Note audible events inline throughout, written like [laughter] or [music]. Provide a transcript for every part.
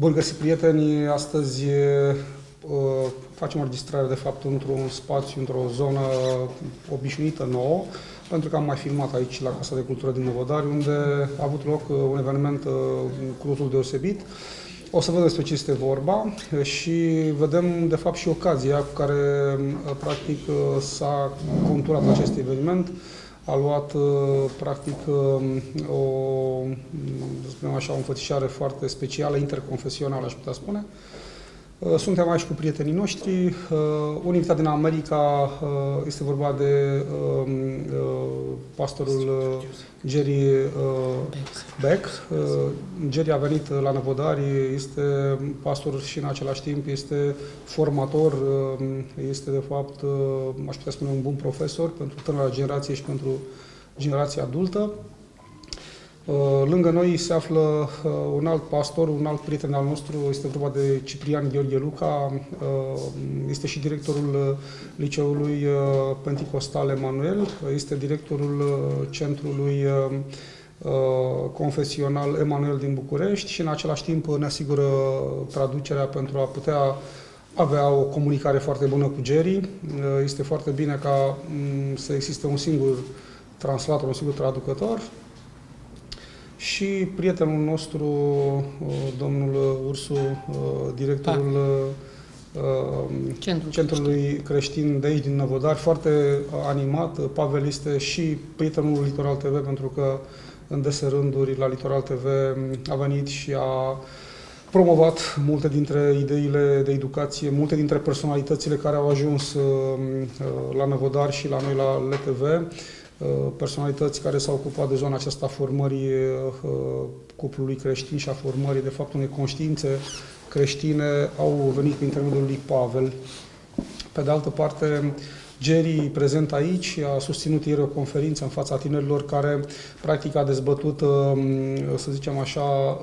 Bun găsit, prieteni! Astăzi uh, facem o registrare, de fapt, într-un spațiu, într-o zonă obișnuită, nouă, pentru că am mai filmat aici, la Casa de Cultură din Novodari, unde a avut loc uh, un eveniment uh, cu totul deosebit. O să vedem despre ce este vorba și vedem, de fapt, și ocazia cu care, practic, s-a conturat acest eveniment a luat uh, practic uh, o, să spunem așa, o înfățișare foarte specială, interconfesională, aș putea spune. Uh, suntem aici cu prietenii noștri. Un invitat din America este vorba de um, pastorul Jerry Beck. Jerry a venit la Năvodari, este pastor și în același timp este formator, este de fapt, aș putea spune, un bun profesor pentru tânăra generație și pentru generația adultă. Lângă noi se află un alt pastor, un alt prieten al nostru, este vorba de Ciprian Gheorghe Luca, este și directorul Liceului Pentecostal Emanuel, este directorul centrului confesional Emanuel din București și în același timp ne asigură traducerea pentru a putea avea o comunicare foarte bună cu Jerry. Este foarte bine ca să existe un singur translator, un singur traducător și prietenul nostru, uh, domnul Ursu, uh, directorul uh, Centrul Centrului Creștin de aici, din Năvodar, foarte animat. Pavel este și prietenul Litoral TV, pentru că în dese rânduri la Litoral TV a venit și a promovat multe dintre ideile de educație, multe dintre personalitățile care au ajuns la Năvodar și la noi la LTV Uh, personalități care s-au ocupat de zona aceasta a formării uh, cuplului creștin și a formării, de fapt, unei conștiințe creștine, au venit prin intermediul lui Pavel. Pe de altă parte, Jerry, prezent aici, a susținut ieri o conferință în fața tinerilor care, practic, a dezbătut, uh, să zicem așa,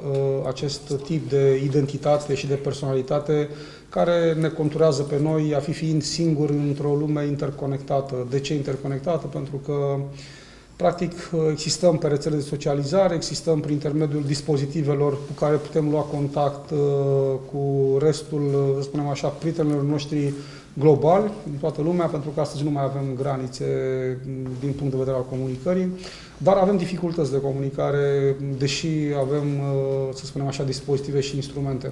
acest tip de identitate și de personalitate care ne conturează pe noi a fi fiind singuri într-o lume interconectată. De ce interconectată? Pentru că Practic, existăm pe rețele de socializare, existăm prin intermediul dispozitivelor cu care putem lua contact uh, cu restul, să spunem așa, prietenilor noștri globali, din toată lumea, pentru că astăzi nu mai avem granițe din punct de vedere al comunicării, dar avem dificultăți de comunicare, deși avem, uh, să spunem așa, dispozitive și instrumente.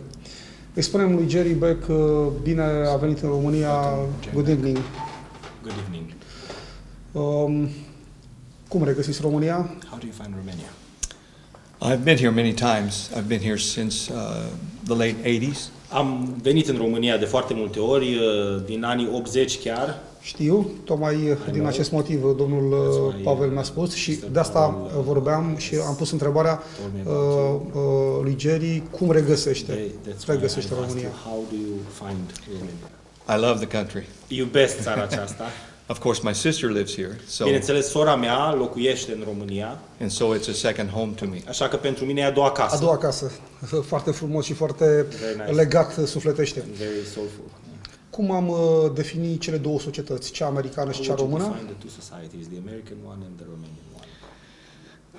Îi spunem lui Jerry Beck bine a venit în România. Good evening. Good evening. Um, cum regăsiți România? How do you find Romania? I've been here many times. I've been here since uh, the late 80s. Am venit în România de foarte multe ori, uh, din anii 80 chiar. Știu, tocmai din acest motiv domnul uh, Pavel mi-a spus și de asta uh, vorbeam și am pus întrebarea uh, uh, lui Jerry cum regăsește, regăsește România. How do you find Romania? I love the country. Iubesc țara aceasta. [laughs] Of course, my sister lives here, so Bineînțeles, sora mea locuiește în România. And so it's a second home to me. Așa că pentru mine e a doua casă. A doua casă. Foarte frumos și foarte nice. legat sufletește. Very soulful. Cum am uh, defini cele două societăți, cea americană și cea română?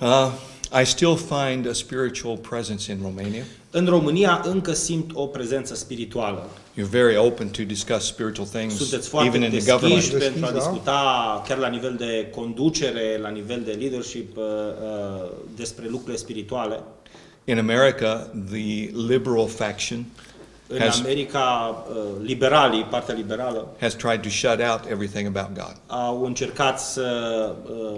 Uh, I still find a spiritual presence in Romania. În România încă simt o prezență spirituală. You're very open to discuss spiritual things, Sunteți foarte even in the government. pentru a da. discuta chiar la nivel de conducere, la nivel de leadership, uh, uh, despre lucrurile spirituale. In America, the liberal faction în has, America, uh, liberalii, partea liberală, has tried to shut out everything about God. Au încercat să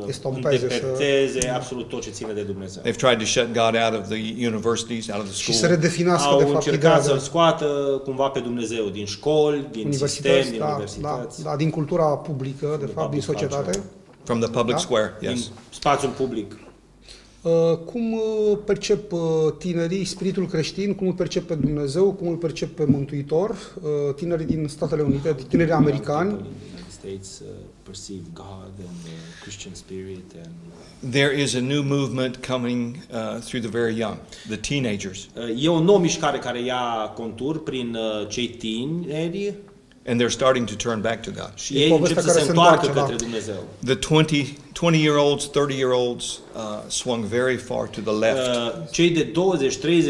uh, îndepărteze să... absolut tot ce ține de Dumnezeu. They've tried to shut God out of the universities, out of the schools. Și să redefinească Au de fapt încercat să-l scoată cumva pe Dumnezeu din școli, din sistem, din da, universități. Da, da, din cultura publică, de fapt, din societate. From the public da? square, yes. Din spațiul public. Uh, cum uh, percep uh, tinerii spiritul creștin, cum îl percep pe Dumnezeu, cum îl percep pe Mântuitor, tinerii din Statele Unite, tinerii americani? There is a new movement coming uh, through the very young, the teenagers. E o nouă mișcare care ia contur prin uh, cei tineri and they're starting to turn back to God. Și E ei povestea încep să care se se întoarcă întoarce, către da. Dumnezeu. The 20, 20 year olds, 30 year olds uh, swung very far to the left. Uh, Cei de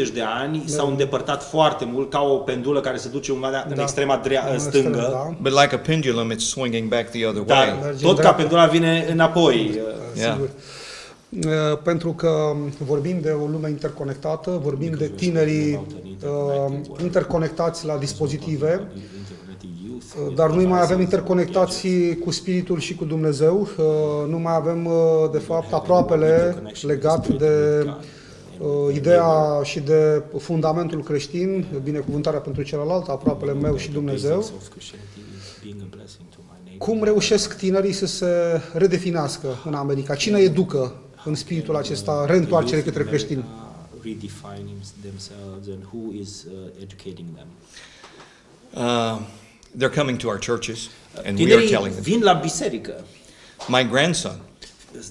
20-30 de ani s-au îndepărtat foarte mult ca o pendulă care se duce undeva în Da. extrema drea- În stângă, extrem, da. But like a pendulum, it's swinging back the other dar way. Merge tot în ca dreapta. pendula vine înapoi. Uh, Yeah. Sigur. Uh, Pentru că vorbim de o lume interconectată, vorbim de tinerii uh, interconectați la dispozitive, uh, dar noi mai avem interconectați cu Spiritul și cu Dumnezeu, uh, nu mai avem, uh, de fapt, aproapele legat de uh, ideea și de fundamentul creștin, binecuvântarea pentru celălalt, aproapele meu și Dumnezeu. Cum reușesc tinerii să se redefinească în America? Cine educă în spiritul acesta reîntoarcere către creștini? redefining themselves and who is uh, educating them. Uh, they're coming to our churches, and we are Tinerii telling them. vin la biserică. My grandson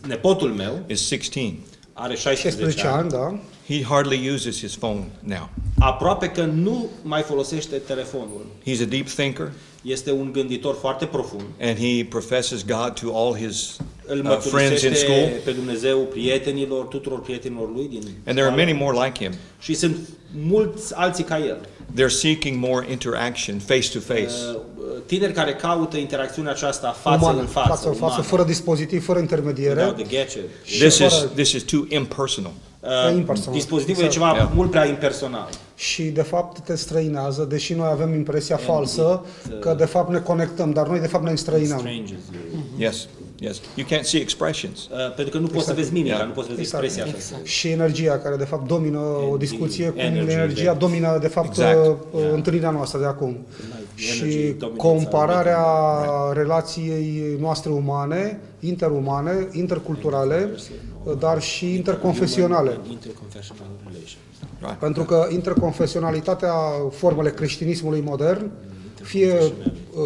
Nepotul meu is 16. are 16 16 ani, ani. da? He hardly uses his phone now. Aproape că nu mai folosește telefonul. He's a deep thinker, Este un gânditor foarte profund. and he professes God to all his Îl uh, friends in mărturisește school. pe Dumnezeu prietenilor, tuturor prietenilor lui din And there are școală. many more like him. Și sunt mulți alții ca el. They're seeking more interaction face to face. Uh, Tineri care caută interacțiunea aceasta față Umană, în față, față, în față, umană, fără dispozitiv, fără intermediere. without the gadget. This is fără- this is too impersonal. Uh, impersonal. dispozitivul Exact. e ceva Yeah. mult prea impersonal. Și de fapt te străinează, deși noi avem impresia falsă că de fapt ne conectăm, dar noi de fapt ne înstrăinăm. Strangers you. Yes, yes. You can't see expressions. Uh, pentru că nu poți să vezi mimica, Yeah. nu poți să vezi Exact. expresia așa. Și energia care de fapt domină o discuție, cum Energy, energia da. domină de fapt Exact. uh, întâlnirea noastră de acum. Energy Și dominates compararea relației noastre umane, interumane, interculturale, dar și interconfesionale. Interconfessional relations. Right. Pentru că interconfesionalitatea, formele creștinismului modern, fie,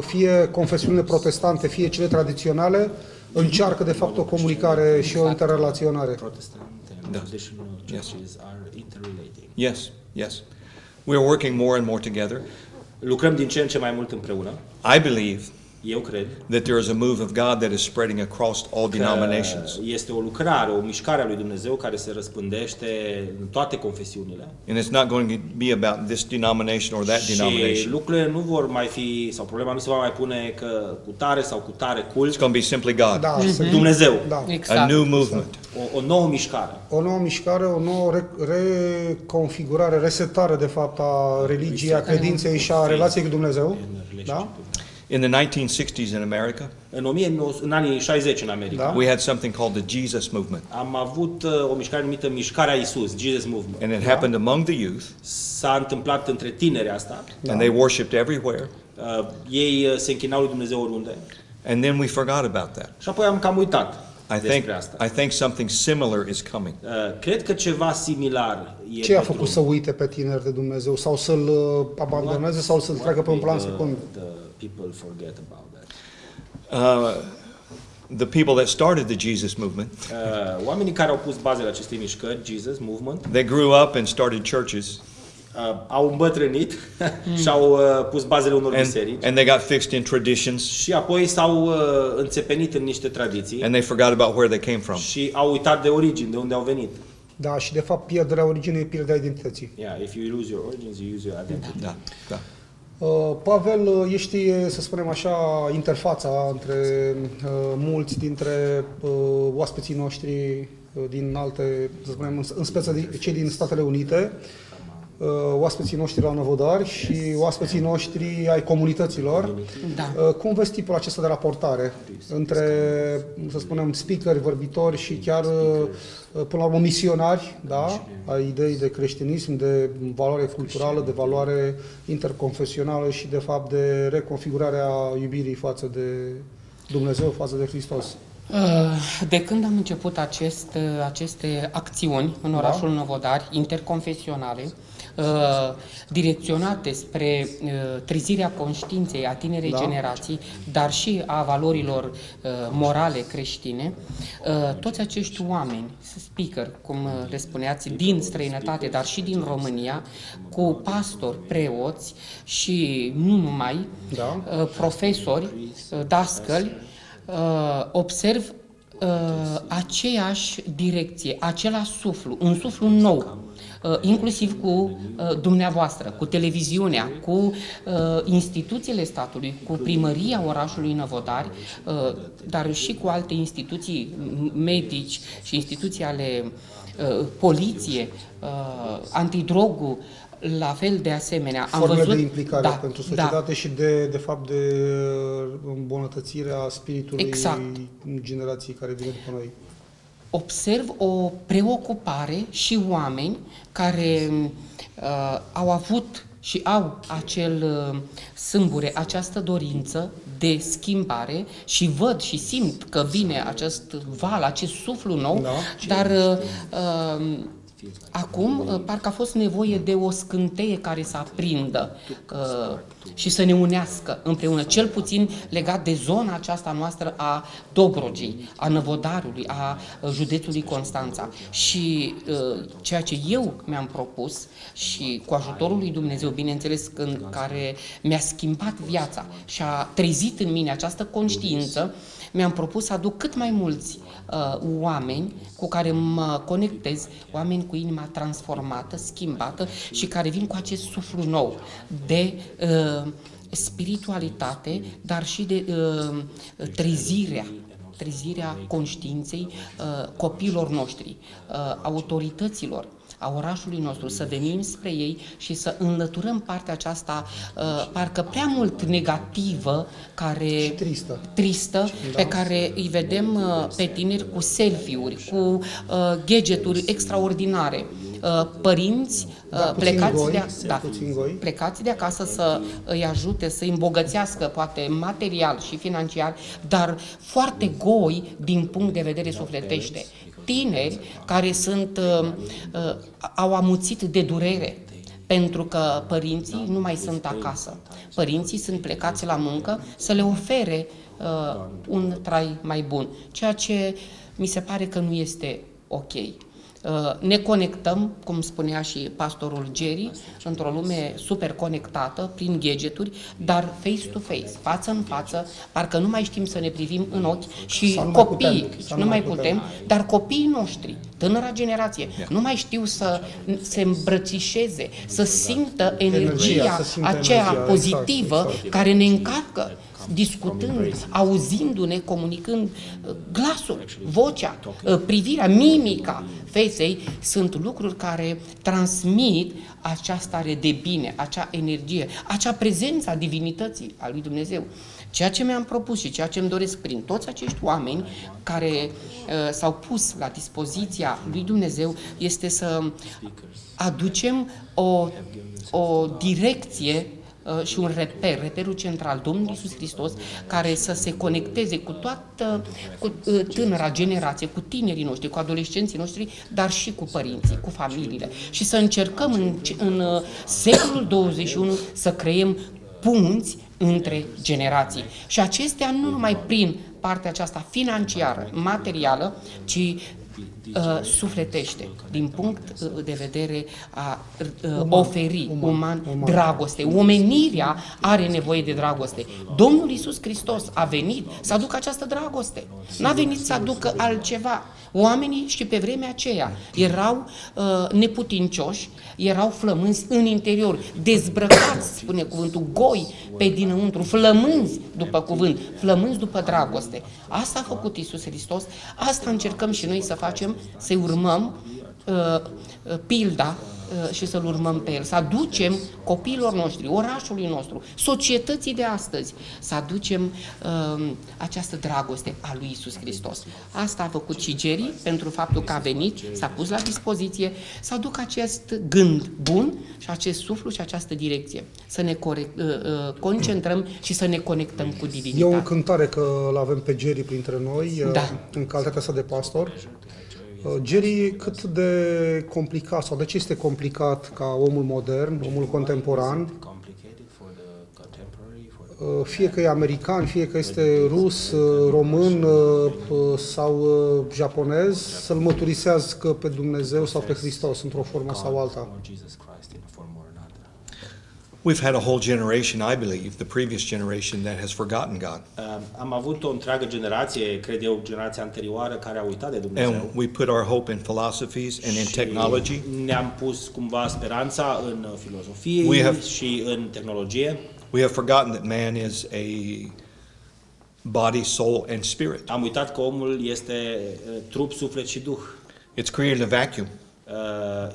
fie confesiunile protestante, fie cele tradiționale, încearcă de fapt o comunicare și o interrelaționare. Protestant and Da. traditional churches are interrelating. Yes, yes. We are working more and more together. Lucrăm din ce în ce mai mult împreună. I believe Eu cred that there is a move of God that is spreading across all că denominations. este o lucrare, o mișcare a lui Dumnezeu care se răspândește în toate confesiunile. And it's not going to be about this denomination or that Și denomination. lucrurile nu vor mai fi, sau problema nu se va mai pune că cu tare sau cu tare It's cult, going to be simply God. Da, se- Dumnezeu. da. A Exact. new movement. O, o nouă mișcare. O nouă mișcare, o nouă re- reconfigurare, resetare de fapt a religiei, a credinței și a relației cu Dumnezeu. Da? In the 1960s in America, În, 1900, în anii 60 în America, Da. we had something called the Jesus movement. am avut uh, o mișcare numită Mișcarea Isus, Jesus Movement. And it happened among the youth, S-a întâmplat între tineri asta. Da. and they worshiped everywhere. Uh, ei uh, se închinau lui Dumnezeu oriunde. And then we forgot about that. Și apoi am cam uitat I think, despre asta. I think something similar is coming. Uh, cred că ceva similar e Ce a pe făcut drum. să uite pe tineri de Dumnezeu? Sau să-l uh, abandoneze sau să-l treacă pe un plan the, secund? The people forget about that. Uh, the people that started the Jesus movement, Uh, oamenii care au pus bazele acestei mișcări, Jesus Movement, they grew up and started churches, uh, au îmbătrânit [laughs] și au uh, pus bazele unor and, biserici and they got fixed in traditions, și apoi s-au uh, înțepenit în niște tradiții and they forgot about where they came from. și au uitat de origini, de unde au venit. Da, și de fapt pierderea originei e pierderea identității. Yeah, if you lose your origins, you use your identity. Da, da. Uh, Pavel, uh, ești, să spunem așa, interfața între uh, mulți dintre uh, oaspeții noștri uh, din alte, să spunem, în, în speță din- cei din Statele Unite, uh, oaspeții noștri la Năvodari și oaspeții noștri ai comunităților. Da. Uh, Cum vezi tipul acesta de raportare între, să spunem, speakeri, vorbitori și chiar, uh, până la urmă, misionari, da? Ai idei de creștinism, de valoare culturală, de valoare interconfesională și, de fapt, de reconfigurarea iubirii față de Dumnezeu, față de Hristos. Uh, De când am început acest, uh, aceste acțiuni în orașul Năvodari, interconfesionale, uh, direcționate spre uh, trezirea conștiinței a tinerei Da. generații, dar și a valorilor uh, morale creștine, uh, toți acești oameni, speaker, cum uh, le spuneați, din străinătate, dar și din România, cu pastori, preoți și nu numai, Da. uh, profesori, uh, dascăli, uh, observ uh, aceeași direcție, același suflu, un suflu nou, uh, inclusiv cu uh, dumneavoastră, cu televiziunea, cu uh, instituțiile statului, cu primăria orașului Năvodari, uh, dar și cu alte instituții, m- medici și instituții ale uh, poliție, uh, antidrogul, la fel de asemenea. Formele de implicare da, pentru societate și de, de fapt de îmbunătățirea spiritului Exact. generației care vine după noi. Observ o preocupare și oameni care uh, au avut și au acel uh, sâmbure, această dorință de schimbare și văd și simt că vine acest val, acest suflu nou, Da. dar uh, uh, acum uh, parcă a fost nevoie de o scânteie care să aprindă uh, și să ne unească împreună, cel puțin legat de zona aceasta noastră a Dobrogei, a Năvodarului, a uh, județului Constanța. Și uh, ceea ce eu mi-am propus și cu ajutorul lui Dumnezeu, bineînțeles, când, care mi-a schimbat viața și a trezit în mine această conștiință, mi-am propus să aduc cât mai mulți uh, oameni cu care mă conectez, oameni cu inima transformată, schimbată și care vin cu acest suflu nou de uh, spiritualitate, dar și de uh, trezirea trezirea conștiinței uh, copiilor noștri, uh, autorităților, a orașului nostru, să venim spre ei și să înlăturăm partea aceasta, uh, parcă prea mult negativă, care Și tristă. tristă pe care îi vedem uh, pe tineri cu selfie-uri, cu uh, gadgeturi extraordinare. Uh, părinți uh, Da, puțin plecați, goi, de, da, puțin goi. plecați de acasă să îi ajute, să îi îmbogățească, poate material și financiar, dar foarte goi din punct de vedere sufletește. Tineri care sunt, uh, uh, au amuțit de durere, pentru că părinții nu mai sunt acasă. Părinții sunt plecați la muncă să le ofere uh, un trai mai bun, ceea ce mi se pare că nu este ok. Uh, Ne conectăm, cum spunea și pastorul Jerry, într-o lume super conectată, prin gadgeturi, dar face-to-face, față în față, parcă nu mai știm să ne privim în ochi și Sau nu mai copiii, putem, sau nu mai putem, dar copiii noștri, tânăra generație, nu mai știu să se îmbrățișeze, să simtă energia, să simtă aceea energia, pozitivă exact, exact. care ne încarcă discutând, auzindu-ne, comunicând uh, glasul, vocea, uh, privirea, mimica feței, sunt lucruri care transmit această stare de bine, acea energie, acea prezență a divinității a lui Dumnezeu. Ceea ce mi-am propus și ceea ce îmi doresc prin toți acești oameni care uh, s-au pus la dispoziția lui Dumnezeu este să aducem o, o direcție uh, și un reper, reperul central, Domnul Iisus Hristos, care să se conecteze cu toată cu uh, tânăra generație, cu tinerii noștri, cu adolescenții noștri, dar și cu părinții, cu familiile. Și să încercăm în, în uh, secolul 21 să creăm punți între generații. Și acestea nu numai prin partea aceasta financiară, materială, ci uh, sufletește, din punct uh, de vedere a uh, Uman, oferi, uman, uman, uman. dragoste. Omenirea are nevoie de dragoste. Domnul Isus Hristos a venit să aducă această dragoste. N-a venit să aducă altceva. Oamenii și pe vremea aceea erau uh, neputincioși, erau flămânzi în interior, dezbrăcați, spune cuvântul, goi pe dinăuntru, flămânzi după cuvânt, flămânzi după dragoste. Asta a făcut Isus Hristos, asta încercăm și noi să facem, să-i urmăm uh, uh, pilda uh, și să-L urmăm pe El, să aducem copiilor noștri, orașului nostru, societății de astăzi, să aducem uh, această dragoste a lui Isus Hristos. Asta a făcut și Jerry pentru faptul că a venit, s-a pus la dispoziție să aducă acest gând bun și acest suflu și această direcție. Să ne corect, uh, uh, concentrăm și să ne conectăm cu E o divinitatea. încântare că îl avem pe Jerry printre noi, Da. în calitatea sa de pastor. Uh, Jerry, cât de complicat sau de ce este complicat ca omul modern, omul contemporan, Complicated for the contemporary, for the uh, fie că e american, fie că este rus, uh, român uh, uh, sau uh, japonez, să-L măturisească pe Dumnezeu sau pe Hristos într-o formă sau alta. or Jesus Christ in a form or another. We've had a whole generation, I believe, the previous generation, that has forgotten God. Uh, Am avut o întreagă generație, cred eu, generația anterioară, care a uitat de Dumnezeu. And we put our hope in philosophies and in Și technology. Ne-am pus cumva speranța în uh, filozofie We have- și în tehnologie. We have forgotten that man is a body, soul, and spirit. Am uitat că omul este uh, trup, suflet și duh. It's created a vacuum. Uh,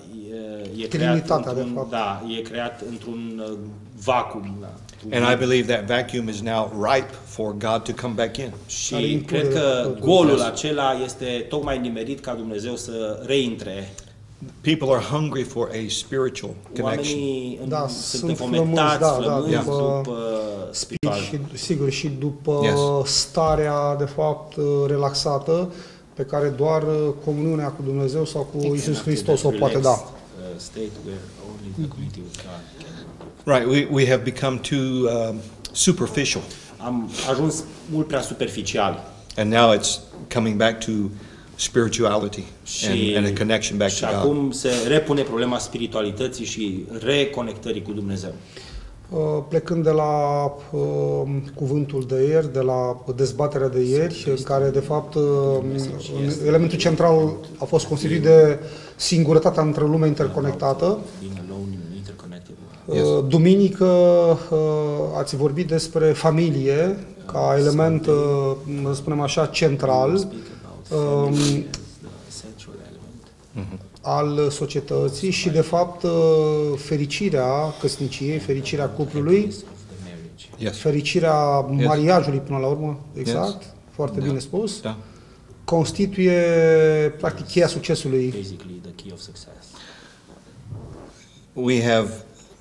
e, e creat Trinitatea, de într-un, fapt. da, e creat într-un uh, vacuum. Da, într-un And I vacuum. believe that vacuum is now ripe for God to come back in. Care Și include cred că totul. golul acela este tocmai nimerit ca Dumnezeu să reintre. People are hungry for a spiritual connection. Oamenii în- Da, sunt sunt înfometați, flămânzi, da, da, flămânzi după- după spiritual. Și, sigur, și după Yes. starea, de fapt, uh, relaxată, pe care doar uh, comuniunea cu Dumnezeu sau cu Isus Exact, Hristos o that poate da. relaxed, uh, state where only the community with God can- Right, we, we have become too um, superficial, Am ajuns mult prea superficial and now it's coming back to spirituality și, and, and a connection back și to God. acum se repune problema spiritualității și reconectării cu Dumnezeu. Uh, Plecând de la uh, cuvântul de ieri, de la dezbaterea de ieri, în care, de fapt, uh, elementul central a fost constituit de singurătatea între lumea interconectată, Being alone in an interconnected world. Uh, Duminică uh, ați vorbit despre familie ca element, uh, să spunem așa, central Speak about um, family as the essential element. al societății și, de fapt, uh, fericirea căsniciei, fericirea cuplului, Of the marriage. Yes. fericirea mariajului până la urmă, exact, Yes. foarte Da. bine spus, Da. constituie, practic, cheia succesului. Basically the key of success. We have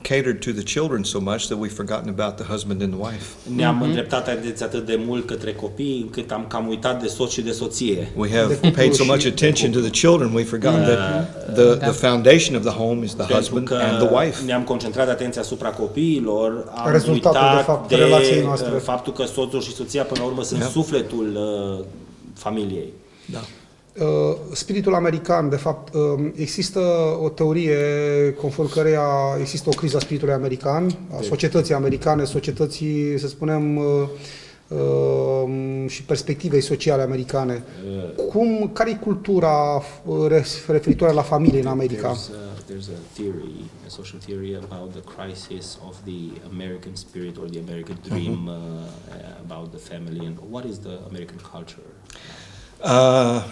catered to the children so much that we've forgotten about the husband and the wife. Ne-am îndreptat atenția atât de mult către copii încât am cam uitat de soț și de soție. We have De cuplu paid so și much de attention to the children, we've forgotten that the, the foundation of the home is the Pentru husband că and the wife. ne-am concentrat atenția asupra copiilor, am Rezultatul, uitat de fapt, de relației noastre. uh, faptul că soțul și soția până la urmă sunt Da. sufletul uh, familiei. Da. Uh, Spiritul american, de fapt, um, există o teorie conform căreia există o criză a spiritului american, a societății americane, societății, să spunem, uh, um, și perspectivei sociale americane. Cum, care e cultura uh, ref- referitoare la familie în America? There's, uh, there's a theory, a social theory about the crisis of the American spirit or the American dream uh, about the family and what is the American culture. Uh,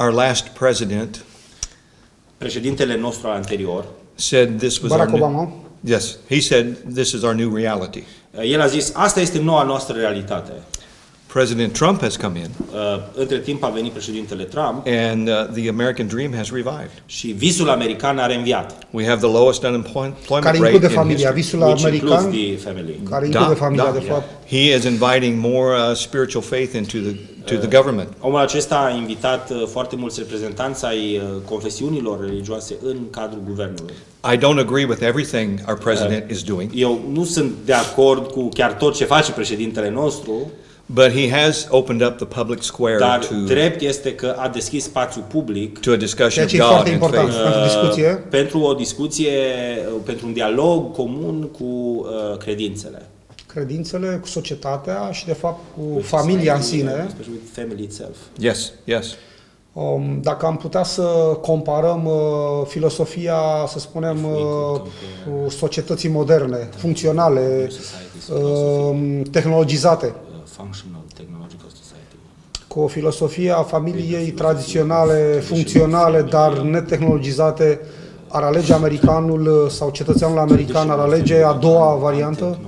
our last president Președintele nostru anterior, said this was our Barack new, Obama? yes, he said this is our new reality. uh, el a zis, asta este noua noastră realitate. President Trump has come in, Uh, Între timp a venit președintele Trump and uh, the American dream has revived. și visul american a reînviat. We have the lowest unemployment Care rate include in familia, history. visul Which includes american, the family. care include familia, da, de fapt. He is inviting more uh, spiritual faith into the to the government. Omul acesta a invitat uh, foarte mulți reprezentanți ai uh, confesiunilor religioase în cadrul guvernului. I don't agree with everything our president is doing, Eu nu sunt de acord cu chiar tot ce face președintele nostru, but he has opened up the public square dar to drept este că a deschis spațiu public to a discussion Ceea of ce e God foarte and important faith. pentru discuție. pentru o discuție, uh, pentru un dialog comun cu uh, credințele. Credințele, cu societatea și, de fapt, cu With familia în society, sine. especially with family itself. Yes, yes. Um, Dacă am putea să comparăm uh, filosofia, să spunem, uh, cu societății moderne, funcționale, uh, tehnologizate, Uh, functional technological society. cu o filosofie a familiei tradiționale, funcționale, dar netehnologizate, ar alege americanul uh, sau cetățeanul american ar alege a doua variantă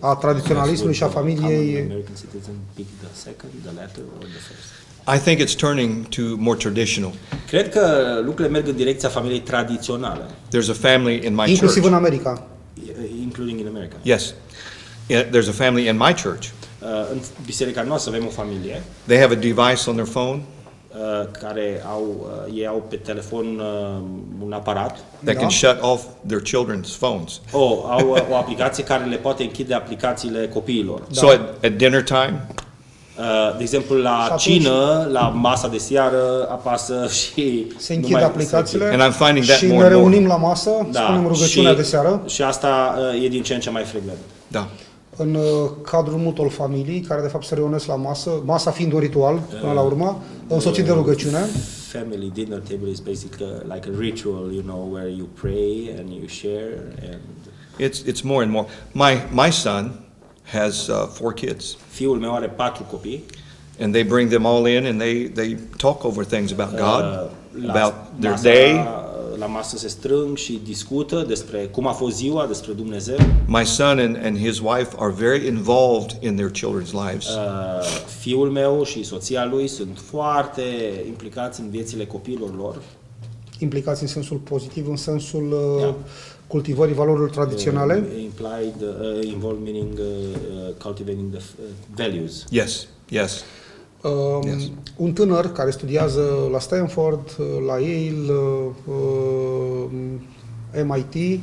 a tradiționalismului și a familiei. American citizen pick the second, the latter or the first. I think it's turning to more traditional. Cred că lucrurile merg în direcția familiei tradiționale, There's a family in my Inclusiv în church. America. including in America. Yes. Yeah, There's a family in my church. Uh, În biserica noastră avem o familie, They have a device on their phone. uh, uh, care au, uh, ei au pe telefon uh, un aparat, that Da. can shut off their children's phones. o, au uh, o aplicație care le poate închide aplicațiile copiilor. So at, at dinner time, Uh, De exemplu, la Și atunci- cină, la masa de seară, apasă și... Se nu închid mai- aplicațiile And I'm finding that și more ne and more. reunim la masă, spunem rugăciunea și, de seară, Și asta uh, e din ce în ce mai frecvent. da. În uh, cadrul multor familii, care de fapt se reunesc la masă, masa fiind un ritual, până la urmă, însoțit de rugăciune. Family dinner table is basically uh, like a ritual, you know, where you pray and you share and It's, it's more and more. My, my son has uh, four kids, fiul meu are patru copii. and they bring them all in and they, they talk over things about God, Uh, about their masa, day. La masă se strâng și discută despre cum a fost ziua, despre Dumnezeu. My son and, and his wife are very involved in their children's lives. Uh, fiul meu și soția lui sunt foarte implicați în viețile copiilor lor. implicați în sensul pozitiv, în sensul uh, Da. cultivării valorilor tradiționale. Uh, implied, uh, involved meaning uh, uh, cultivating the uh, values. Yes, yes. Um, Yes. Un tânăr care studiază la Stanford, uh, la Yale, uh, MIT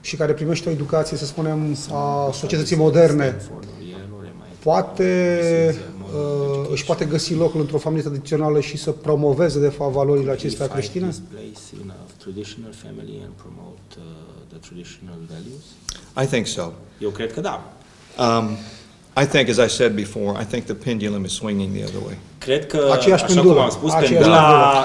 și care primește o educație, să spunem, a societății moderne, Stanford or Yale or MIT. poate, Receives a modern uh, education. își poate găsi locul într-o familie tradițională și să promoveze, de fapt, valorile He acestea find creștine? his place in a traditional family and promote uh, the traditional values? I think so. Eu cred că da. Um, I think, as I said before, I think the pendulum is swinging the other way. Cred că, Aceeași așa pendulă, cum am spus, aceeași pendula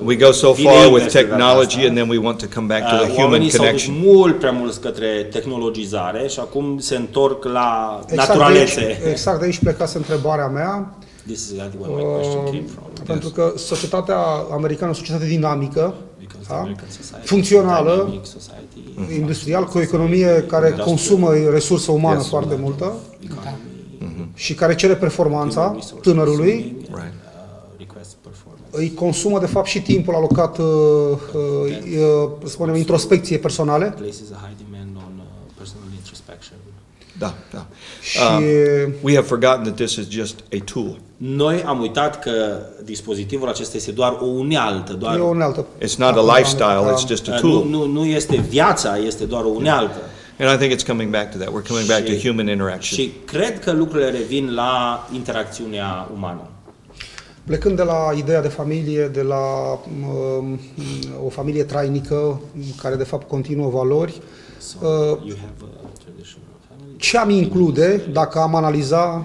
uh, We go so vine far with invers de data technology asta. and then we want to come back to the Uh, human Oamenii s-au dus connection. mult prea mult către tehnologizare și acum se întorc la Exact de, naturalețe. aici, exact de aici plecase întrebarea mea. This is exactly where my question Uh, came from. pentru că societatea americană, o societate dinamică, Because the da? American society is a funcțională, dynamic society, industrial, cu o economie care consumă resursă umană Yes. foarte multă economy, și care cere performanța human resources, tânărului, zooming and, Right. uh, request performance. îi consumă de fapt și timpul alocat, uh, uh, să spunem, introspecție personale places a high demand on uh, personal introspection. Da, da. și Um, we have forgotten that this is just a tool. Noi am uitat că dispozitivul acesta este doar o unealtă, doar e o unealtă. It's not a lifestyle, it's just a Uh, nu, tool. nu, nu este viața, este doar o unealtă. And I think it's coming back to that. We're coming back to Și- human interaction. Și cred că lucrurile revin la interacțiunea umană. Plecând de la ideea de familie, de la um, o familie trainică care de fapt continuă valori, So Uh, you have a traditional family. ce am include dacă am analiza uh,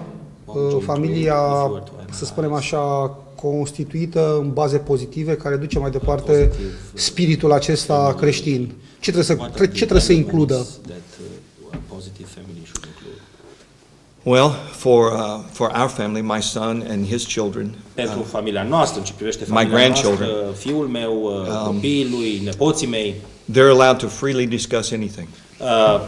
familia, să spunem așa, constituită în baze pozitive, care duce mai departe spiritul acesta creștin? Ce trebuie să, What are ce the trebuie să elements includă? That uh, a positive family should include. Well, for, uh, for our family, my son and his children, Pentru familia noastră, în ce privește My familia grandchildren. noastră, fiul meu, uh, copiii lui, nepoții mei, they're allowed to freely discuss anything. uh,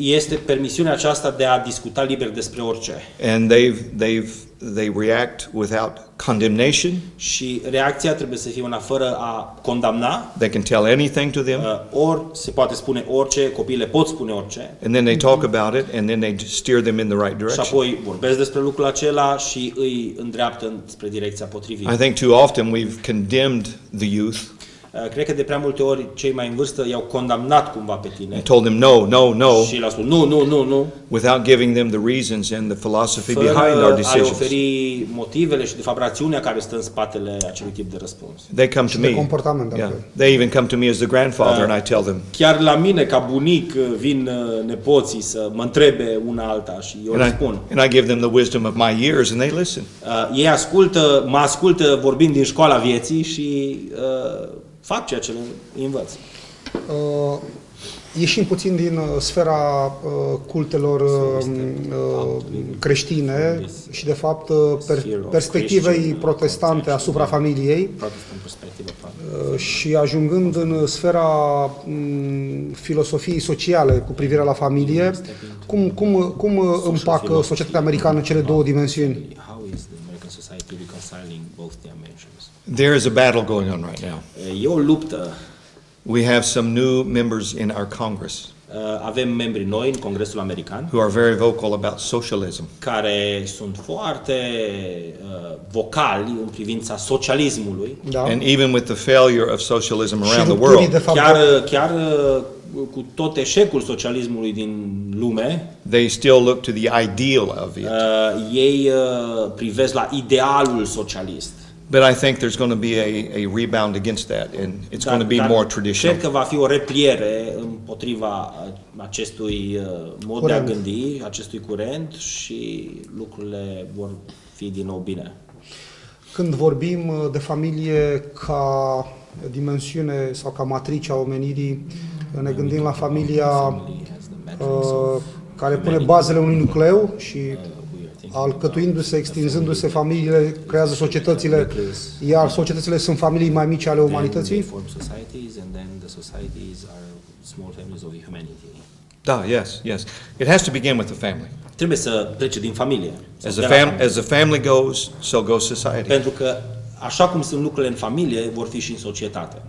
este permisiunea aceasta de a discuta liber despre orice. And they've, they've, they react without condemnation. Și reacția trebuie să fie una fără a condamna, They can tell anything to them. uh, ori se poate spune orice, copiii le pot spune orice, And then they talk about it, and then they steer them in the right și direction. apoi vorbesc despre lucrul acela și îi îndreaptă spre direcția potrivită. I think too often we've condemned the youth Uh, Cred că de prea multe ori cei mai în vârstă i-au condamnat cumva pe tine and told them no, no, no, și le-au spus nu, nu, nu, nu, without giving them the reasons and the philosophy fără behind our a decisions. oferi motivele și de fapt rațiunea care stă în spatele acelui tip de răspuns. They come to Și de me. comportament, Yeah. altfel. They even come to me as the grandfather, and I tell them. Chiar la mine, ca bunic, uh, vin uh, nepoții să mă întrebe una alta și eu And le I, spun. and I give them the wisdom of my years, and they listen. Uh, ei ascultă, mă ascultă vorbind din școala vieții și uh, fac ceea ce le învăț. Uh, ieșim puțin din uh, sfera uh, cultelor uh, uh, creștine și, de fapt, uh, per, perspectivei protestante asupra familiei Protestant perspective of family. uh, și ajungând în sfera um, filosofiei sociale cu privire la familie, cum, cum, cum uh, împacă societatea americană cele două dimensiuni? How is the American society reconciling both dimensions? There is a battle going on right now. Uh, E o luptă. We have some new members in our Congress. Uh, avem membri noi în Congresul American who are very vocal about socialism. care sunt foarte uh, vocali în privința socialismului. Da? And even with the failure of socialism și around the rupturii, de world, fapt, Chiar, chiar uh, cu tot eșecul socialismului din lume, they still look to the ideal of it. uh, ei uh, privesc la idealul socialist. But I think there's going to be a, a rebound against that, and it's going to be more traditional. Cred că va fi o repliere împotriva uh, acestui uh, mod Curent. de a gândi, acestui curent și lucrurile vor fi din nou bine. Când vorbim uh, de familie ca dimensiune sau ca matrice a omenirii, ne gândim la familia Family has the matrix uh, of care pune bazele unui nucleu și alcătuindu-se, extinzându-se familiile, creează societățile, iar societățile sunt familii mai mici ale Then they umanității. form societies and then the societies are small families of humanity. Ah, yes, yes. It has to begin with the family. Trebuie să plece din familie. sau As de the, la fam- familie. as the family goes, so goes society. Pentru că așa cum sunt lucrurile în familie, vor fi și în societate.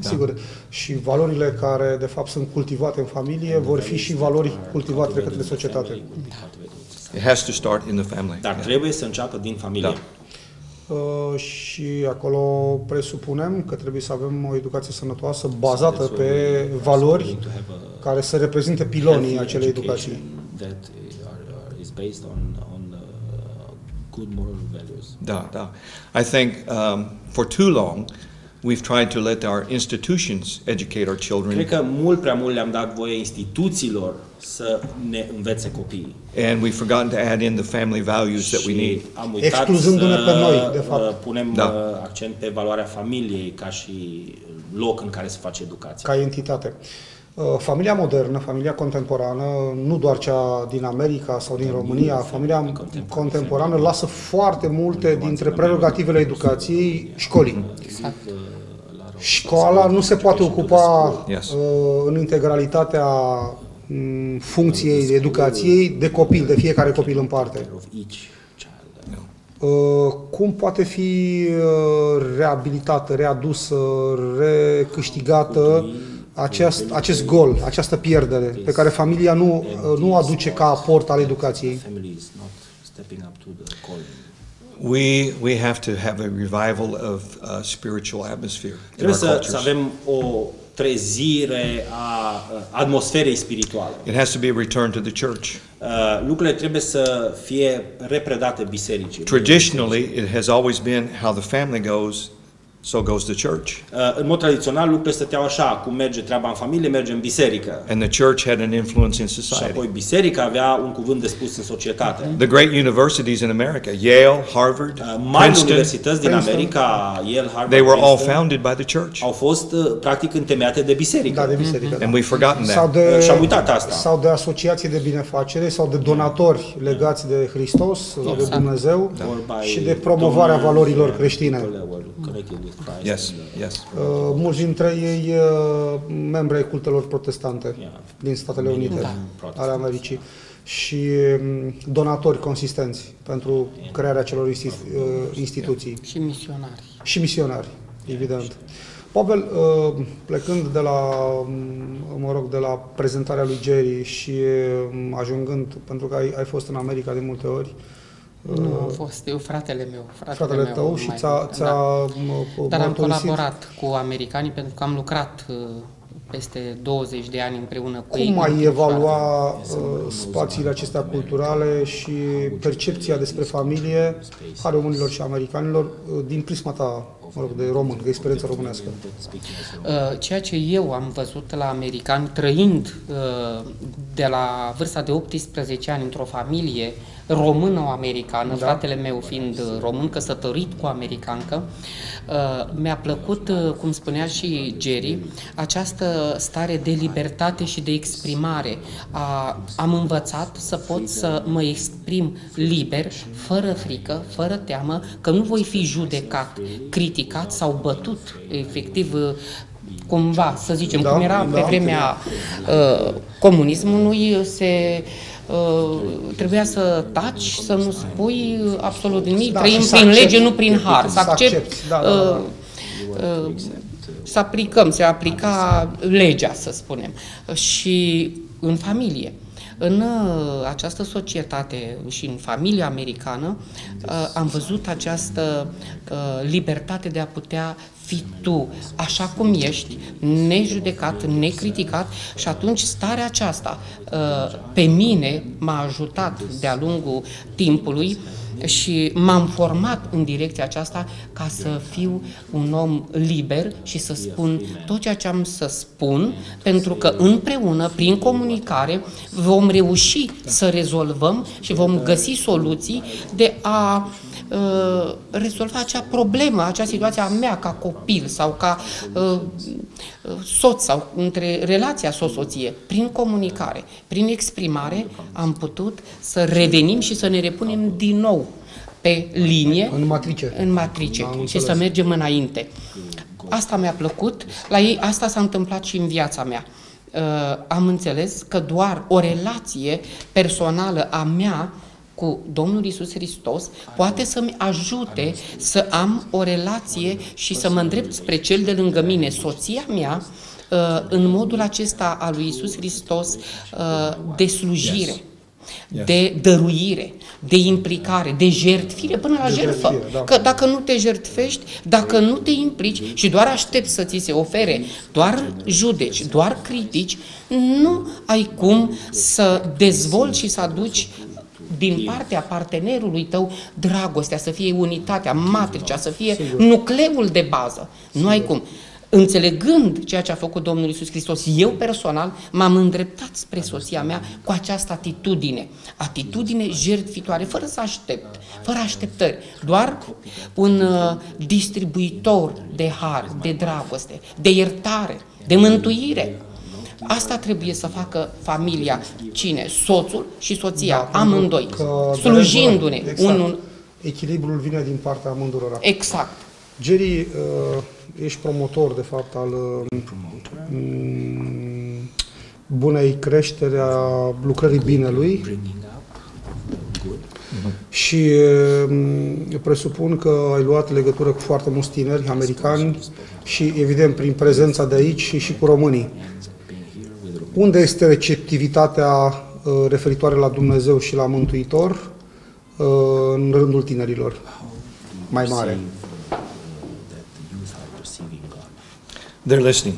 Sigur. Și valorile care, de fapt, sunt cultivate în familie vor fi și valori cultivate de către societate. It has to start in the family. Dar trebuie să înceapă din familie. Da. Uh, și acolo presupunem că trebuie să avem o educație sănătoasă bazată pe valori care să reprezinte pilonii acelei educații. That are, are, is based on, on uh, good moral values. Da, da. I think um, for too long, we've tried to let our institutions educate our children, Cred că mult prea mult le-am dat voie instituțiilor să ne învețe copiii. and we've forgotten to add in the family values that we Și need. am uitat Excluzându-ne să, pe noi, de fapt. uh, punem Da. uh, accent pe valoarea familiei ca și loc în care se face educația. ca entitate. Uh, Familia modernă, familia contemporană, nu doar cea din America sau din România, familia contemporană lasă foarte multe dintre prerogativele educației școlii. Exact. Școala nu se poate ocupa Yes. uh, în integralitatea mm, funcției educației de copil, de fiecare copil în parte. Of each child. Uh, Cum poate fi uh, reabilitată, readusă, recâștigată acest, acest gol, această pierdere pe care familia nu, uh, nu o aduce ca aport al educației? Family is not stepping up to the calling. We, we have to have a revival of uh, spiritual atmosphere in our Trebuie să, cultures. să avem o trezire a uh, atmosferei spirituale. It has to be a return to the church. Uh, lucrurile trebuie să fie repredate bisericii. Traditionally, it has always been how the family goes, so goes the church. Uh, în mod tradițional, lucrurile stăteau așa, cum merge treaba în familie, merge în biserică. And the church had an influence in Și society. apoi biserica avea un cuvânt de spus în societate. The great universities in America, Yale, Harvard, Uh, Mari Princeton, universități din Princeton. America, Yale, Harvard, they were all Princeton, founded by the church. au fost uh, practic întemeiate de biserică. Da, de biserică. da. And we've forgotten Sau that. de, Și-am uitat asta. sau de asociații de binefacere sau de donatori legați de Hristos sau de Dumnezeu Or by și de promovarea donors, valorilor uh, creștine. people that were connected with Christ Yes, and, uh, yes. Uh, mulți dintre ei uh, membri ai cultelor protestante Yeah. din Statele Unite Da. ale Americii și um, donatori consistenți pentru crearea celor insti- uh, instituții Și misionari. și misionari, evident. Pavel, uh, plecând de la, um, mă rog, de la prezentarea lui Jerry și um, ajungând, pentru că ai, ai fost în America de multe ori, Nu am fost, eu fratele meu. Fratele, fratele meu tău și mai- ți-a, ți-a da. m- Dar am mărturisit colaborat cu americanii pentru că am lucrat uh, peste 20 de ani împreună cu ei. Cum ai în evalua uh, spațiile acestea culturale și percepția despre familie a românilor și americanilor uh, din prisma ta, mă rog, de român, de experiență românească? Uh, Ceea ce eu am văzut la americani, trăind uh, de la vârsta de 18 ani într-o familie română-americană, Da. fratele meu fiind uh, român, căsătorit cu o americancă, uh, mi-a plăcut, uh, cum spunea și Jerry, această stare de libertate și de exprimare. A, am învățat să pot să mă exprim liber, fără frică, fără teamă, că nu voi fi judecat, criticat sau bătut, efectiv, uh, cumva, să zicem, Da, cum era da. pe vremea uh, comunismului, se uh, trebuia să taci, să nu spui absolut nimic, Da, trăim și să prin accepti. lege, nu prin har, să Să accepti. accepti, da, da, da. uh, uh, să aplicăm, să aplica legea, să spunem, și în familie. În uh, această societate și în familia americană uh, am văzut această uh, libertate de a putea fi tu așa cum ești, nejudecat, necriticat și atunci starea aceasta pe mine m-a ajutat de-a lungul timpului și m-am format în direcția aceasta ca să fiu un om liber și să spun tot ceea ce am să spun, pentru că împreună, prin comunicare, vom reuși să rezolvăm și vom găsi soluții de a uh, rezolva acea problemă, acea situație a mea ca copil sau ca uh, soț sau între relația soț-soție, prin comunicare, prin exprimare, am putut să revenim și să ne repunem din nou pe linie, în matrice, în matrice și să mergem înainte. Asta mi-a plăcut, la ei asta s-a întâmplat și în viața mea. Uh, am înțeles că doar o relație personală a mea cu Domnul Isus Hristos poate să-mi ajute să am o relație și să mă îndrept spre cel de lângă mine, soția mea, uh, în modul acesta al lui Isus Hristos uh, de slujire. de dăruire, de implicare, de jertfire până la de jertfă. Da. Că dacă nu te jertfești, dacă nu te implici și doar aștepți să ți se ofere, doar judeci, doar critici, nu ai cum să dezvolți și să aduci din partea partenerului tău dragostea, să fie unitatea, matricea, să fie Sigur. nucleul de bază. Sigur. Nu ai cum. Înțelegând ceea ce a făcut Domnul Isus Hristos, eu personal m-am îndreptat spre soția mea cu această atitudine. Atitudine jertfitoare, fără să aștept, fără așteptări. Doar un uh, distribuitor de har, de dragoste, de iertare, de mântuire. Asta trebuie să facă familia. Cine? Soțul și soția, da, amândoi, slujindu-ne. Exact. Unul... Echilibrul vine din partea amândurora. Exact. Jerry, uh, ești promotor, de fapt, al uh, bunei creștere a lucrării binelui. Și uh, presupun că ai luat legătură cu foarte mulți tineri americani și, evident, prin prezența de aici și, și cu românii. Unde este receptivitatea uh, referitoare la Dumnezeu și la Mântuitor uh, în rândul tinerilor mai mare? They're listening.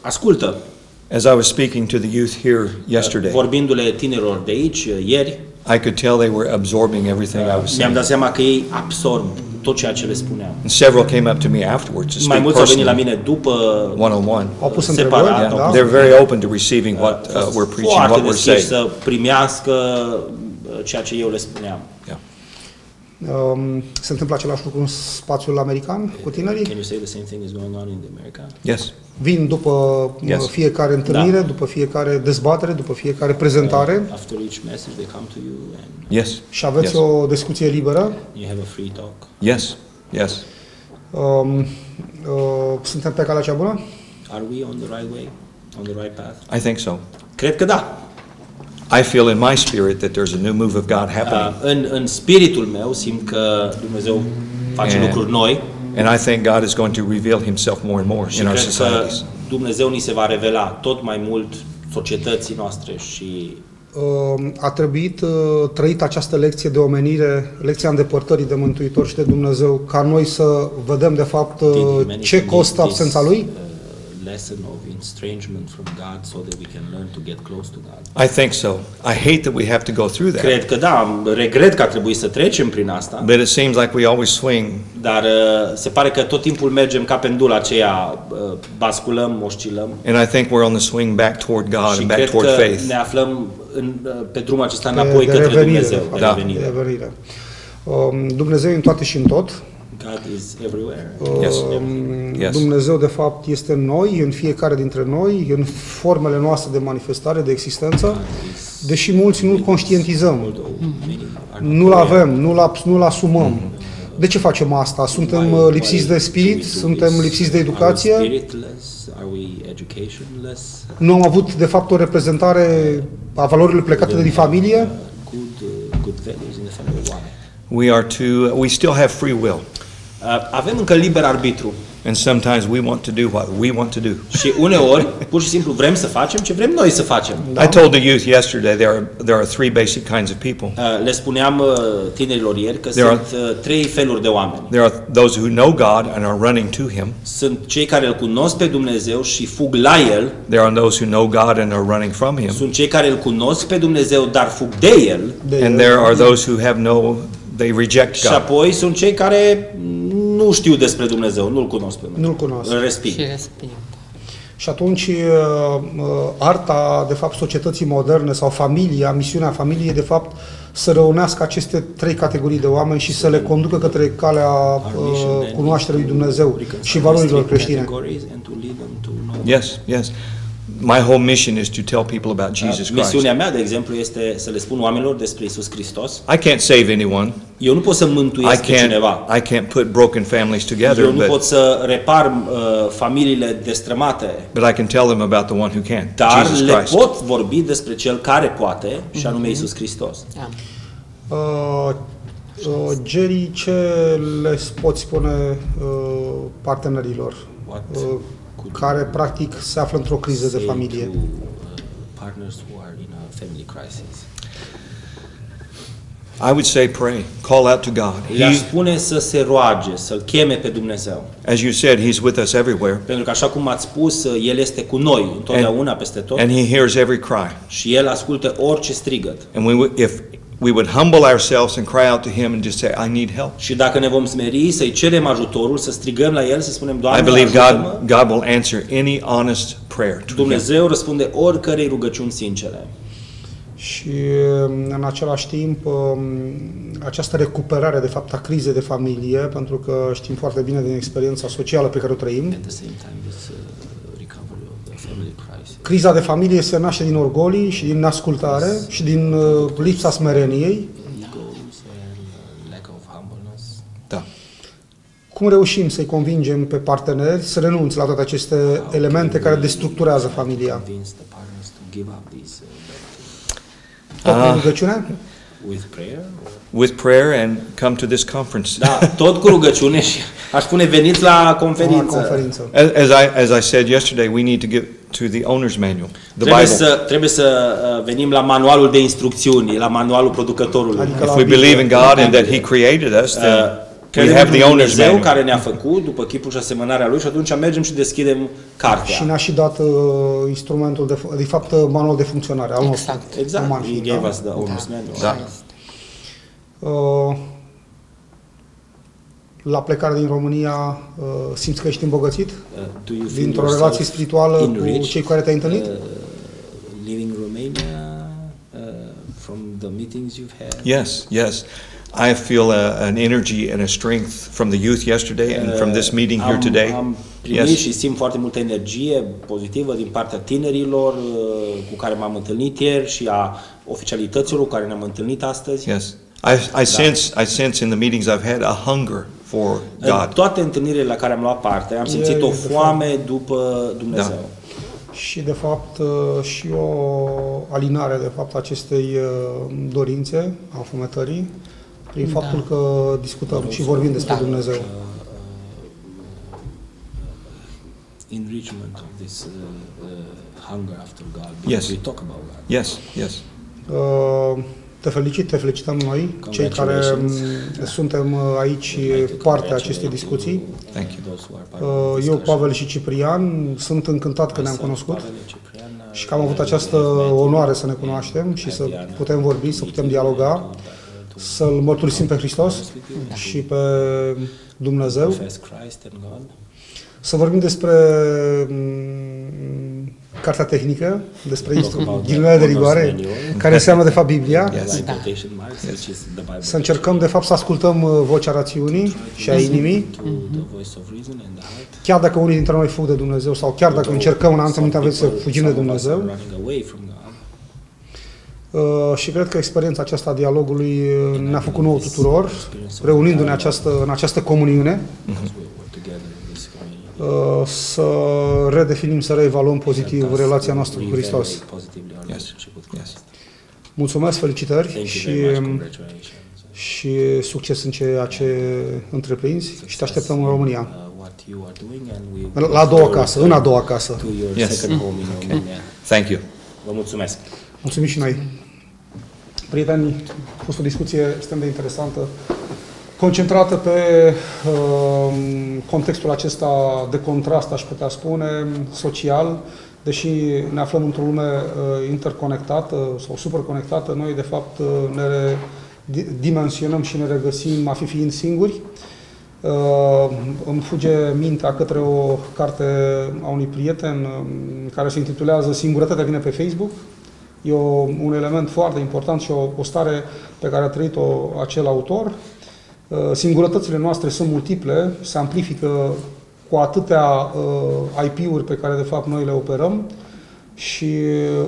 Ascultă. As I was speaking to the youth here yesterday, vorbindu-le tinerilor de aici ieri, I could tell they were absorbing everything I was saying. Mi-am dat seama că ei absorb tot ceea ce le spuneam. And several came up to me afterwards to speak Mai mulți au venit la mine după one on one. Au pus separat, yeah. da? They're very open to receiving what uh, we're preaching, what we're saying. să primească uh, ceea ce eu le spuneam. Yeah. Um, se întâmplă același lucru în spațiul american cu tinerii? Can you say the same thing is going on in America? Yes. Vin după uh, yes. fiecare întâlnire, da. după fiecare dezbatere, după fiecare prezentare. Uh, after each message they come to you and Yes. Și aveți yes. o discuție liberă? You have a free talk. Yes. Yes. Um, uh, suntem pe calea cea bună? Are we on the right way? On the right path? I think so. Cred că da. I feel in my spirit that there's a new move of God happening. Uh, în, în spiritul meu simt că Dumnezeu face and, lucruri noi. And I think God is going to reveal himself more and more in our societies. Dumnezeu ni se va revela tot mai mult societății noastre și uh, a trebuit uh, trăit această lecție de omenire, lecția îndepărtării de Mântuitor și de Dumnezeu, ca noi să vedem de fapt uh, ce costă absența Lui? Lesson of estrangement from God so that we can learn to get close to God? I think so. I hate that we have to go through that. Cred că da, regret că a trebuit să trecem prin asta. But it seems like we always swing. Dar uh, se pare că tot timpul mergem ca pendula aceea, uh, basculăm, oscilăm. And I think we're on the swing back toward God și and back toward faith. ne aflăm în, uh, pe drumul acesta înapoi de, de către revenire, Dumnezeu, de, da. revenire. De revenire. Um, Dumnezeu în toate și în tot. God is everywhere. Um, yes. Dumnezeu, de fapt, este în noi, în fiecare dintre noi, în formele noastre de manifestare, de existență, deși mulți nu-l conștientizăm, nu-l avem, nu-l, nu-l asumăm. De ce facem asta? Suntem uh, lipsiți de spirit? Suntem lipsiți de educație? Nu am avut, de fapt, o reprezentare a valorilor plecate din familie? We are to, we still have free will. Uh, avem încă liber arbitru And sometimes we want to do what we want to do. și uneori pur și simplu vrem să facem ce vrem noi să facem. I told the youth yesterday there are, there are three basic kinds of people. Uh, Le spuneam uh, tinerilor ieri că There are- sunt uh, trei feluri de oameni. There are those who know God and are running to Him. Sunt cei care îl cunosc pe Dumnezeu și fug la El, There are those who know God and are running from Him. sunt cei care îl cunosc pe Dumnezeu, dar fug de El, De And there are those who have no, they reject și God. apoi sunt cei care nu știu despre Dumnezeu, nu-L cunosc pe Dumnezeu. Nu-L cunosc. Îl resping. Și resping. Și atunci uh, uh, arta, de fapt, societății moderne sau familia, misiunea familiei, de fapt, să reunească aceste trei categorii de oameni și să le conducă către calea Our mission uh, then cunoașterii lui is to Dumnezeu reconcile și valorilor these three creștine. categories and to lead them to know Yes, yes. My whole mission is to tell people about Jesus Christ. Misiunea mea, de exemplu, este să le spun oamenilor despre Isus Hristos. I can't save anyone. Eu nu pot să I mântuiesc pe cineva. can't, I can't put broken families together, Eu nu pot but, să repar uh, familiile destrămate, but I can tell them about the one who can, dar Jesus le Christ. pot vorbi despre cel care poate, și anume Isus Hristos. Da. Uh, uh, Jerry, ce le poți spune uh, partenerilor What uh, could care practic se află într-o criză de say familie? to, uh, partners who are in a family crisis. I would say pray, call out to God. Le-aș He, spune să se roage, să-L cheme pe Dumnezeu. as you said, He's with us everywhere, Pentru că, așa cum ați spus, El este cu noi întotdeauna peste tot and He hears every cry. și El ascultă orice strigăt. And we, would- if we would humble ourselves and cry out to Him and just say, I need help. Și dacă ne vom smeri, să-i cerem ajutorul, să strigăm la El, să spunem, I Doamne, believe ajută-mă. God, God will answer any honest prayer to Him. Dumnezeu răspunde oricărei rugăciuni sincere. Și um, în același timp um, această recuperare de fapt a crizei de familie, pentru că știm foarte bine din experiența socială pe care o trăim, At the same time, this uh, recovery of the family crisis. Criza de familie se naște din orgolii și din ascultare și din uh, lipsa smereniei. Egos and uh, lack of humbleness. Da. Cum reușim să-i convingem pe parteneri să renunțe la toate aceste elemente care destructurează familia? Convince the partners to give up these uh, Tot Ah. prin rugăciune? with prayer. or- With prayer and come to this conference. Da, tot cu rugăciune și aș spune veniți la La conferință. conferință. As, as I, as I said yesterday, we need to get to the owner's manual, the Trebuie Bible. să, trebuie să uh, venim la manualul de instrucțiuni, la manualul producătorului. Adică If la we Biblie. believe in God and that He created us, Uh, then we Credem have the în owner's Dumnezeu manual. care ne-a făcut după chipul și asemănarea Lui și atunci mergem și deschidem cartea. Și ne-a și dat uh, instrumentul, de, de fapt, uh, manual de funcționare al nostru. Exact. Exact, Uman he fiind, gave da? us the owner's manual. Da. Uh, la plecare din România, uh, simți că ești îmbogățit? Uh, do you feel Dintr-o yourself relație spirituală cu enriched, cei cu care te-ai întâlnit? Uh, leaving Romania uh, from the meetings you've had? Yes, yes. I feel a, an energy and a strength from the youth yesterday and from this meeting here am, today. Am primit Yes. și simt foarte multă energie pozitivă din partea tinerilor uh, cu care m-am întâlnit ieri și a oficialităților cu care ne-am întâlnit astăzi. Yes. I, I sense I sense in the meetings I've had a hunger for În God. toate întâlnirile la care am luat parte, am simțit E, o de foame după Dumnezeu. Da. Și, de fapt, uh, și o alinare, de fapt, acestei uh, dorințe a fometării, prin Da. faptul că discutăm și vorbim despre Da. Dumnezeu. Enrichment of this uh, uh, hunger after God. Because Yes. we talk about God. Yes, yes. Uh, Te felicit, te felicităm noi, cei care Congratulations. um, suntem uh, aici I'd like to parte a congratulate acestei discuții. you, Thank you. those who are part of the Uh, Eu, discussion. Pavel și Ciprian, sunt încântat că ne-am Myself, cunoscut Pavel and Ciprian, uh, și că am avut we această have met you onoare să ne and cunoaștem și să happy honor putem vorbi, să to putem meet you dialoga, and to- to să-L mărturisim pe Hristos și pe Dumnezeu, profess Christ and God. să vorbim despre mm, cartea tehnică, despre Talk instru- about the ghilimele de owner's rigoare, manual. care înseamnă de fapt Biblia, Yes. Like Da. quotation marks, which is the Bible. să încercăm de fapt să ascultăm uh, vocea rațiunii și a inimii, to the voice of reason and the heart. chiar dacă unii dintre noi fug de Dumnezeu sau chiar dacă încercăm în anumite momente să Some fugim de people- some of us are Dumnezeu, running away from God. Uh, și cred că experiența aceasta a dialogului uh, ne-a făcut nouă tuturor, reunindu-ne această, în această comuniune, Because we were together in this community. uh, să redefinim, să reevaluăm pozitiv Let us relația noastră cu reevaluate Hristos. positively our Yes. relationship with Yes. Christ. Mulțumesc, felicitări Thank you și very much. um, Congratulations. și succes în ceea ce întreprinzi și te așteptăm în România. Uh, what you are doing and we La a doua casă, în a doua casă. to your Yes. second home in Romania. Thank you. Vă mulțumesc. Mulțumim și noi. Prieteni, a fost o discuție extrem de interesantă, concentrată pe uh, contextul acesta de contrast, aș putea spune, social, deși ne aflăm într-o lume uh, interconectată sau superconectată, noi de fapt uh, ne re- di- dimensionăm și ne regăsim a fi fiind singuri. Uh, îmi fuge mintea către o carte a unui prieten uh, care se intitulează Singurătatea vine pe Facebook. E o, un element foarte important și o, o stare pe care a trăit-o acel autor. Uh, Singurătățile noastre sunt multiple, se amplifică cu atâtea uh, IP-uri pe care de fapt noi le operăm și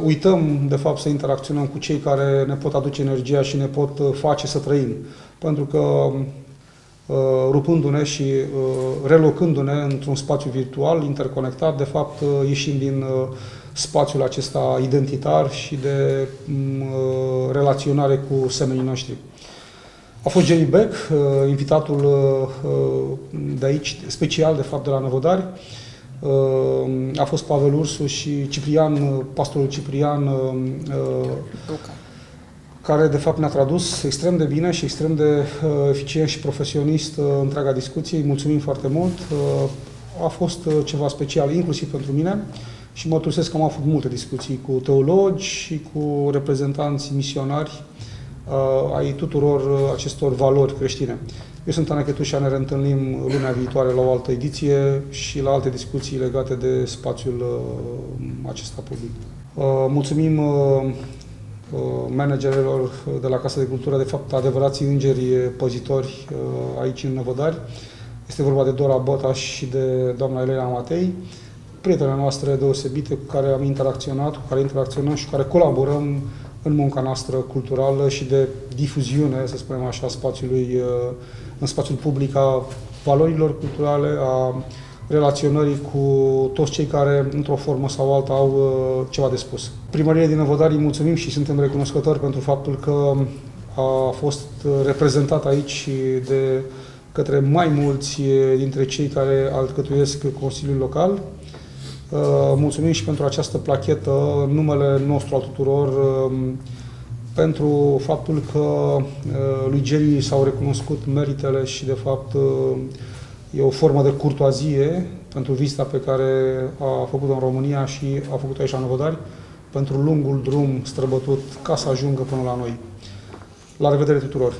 uităm de fapt să interacționăm cu cei care ne pot aduce energia și ne pot uh, face să trăim. Pentru că uh, rupându-ne și uh, relocându-ne într-un spațiu virtual, interconectat, de fapt uh, ieșim din uh, spațiul acesta identitar și de mm, uh, relaționare cu semenii noștri. A fost Jerry Beck, uh, invitatul uh, uh, de aici, special de fapt de la Năvodari. Uh, A fost Pavel Ursu și Ciprian, uh, pastorul Ciprian, uh, uh, Luca. care de fapt ne-a tradus extrem de bine și extrem de uh, eficient și profesionist uh, întreaga discuție. Îi mulțumim foarte mult. Uh, a fost uh, ceva special, inclusiv pentru mine și mă mărturisesc că am avut multe discuții cu teologi și cu reprezentanți misionari uh, ai tuturor uh, acestor valori creștine. Eu sunt Ana Chetușa, ne reîntâlnim lunea viitoare la o altă ediție și la alte discuții legate de spațiul uh, acesta public. Uh, mulțumim uh, uh, managerilor de la Casa de Cultură, de fapt adevărații îngeri păzitori uh, aici în Năvodari. Este vorba de Dora Botaș și de doamna Elena Matei, prietene noastre deosebite cu care am interacționat, cu care interacționăm și cu care colaborăm în munca noastră culturală și de difuziune, să spunem așa, spațiului, uh, în spațiul public a valorilor culturale, a relaționării cu toți cei care, într-o formă sau alta, au uh, ceva de spus. Primăria din Năvodari îi mulțumim și suntem recunoscători pentru faptul că a fost reprezentat aici de către mai mulți dintre cei care alcătuiesc Consiliul Local. Uh, Mulțumim și pentru această plachetă, în numele nostru al tuturor, um, pentru faptul că uh, lui Jerry s-au recunoscut meritele și, de fapt, uh, e o formă de curtoazie pentru vizita pe care a făcut-o în România și a făcut-o aici la Năvodari, pentru lungul drum străbătut ca să ajungă până la noi. La revedere tuturor!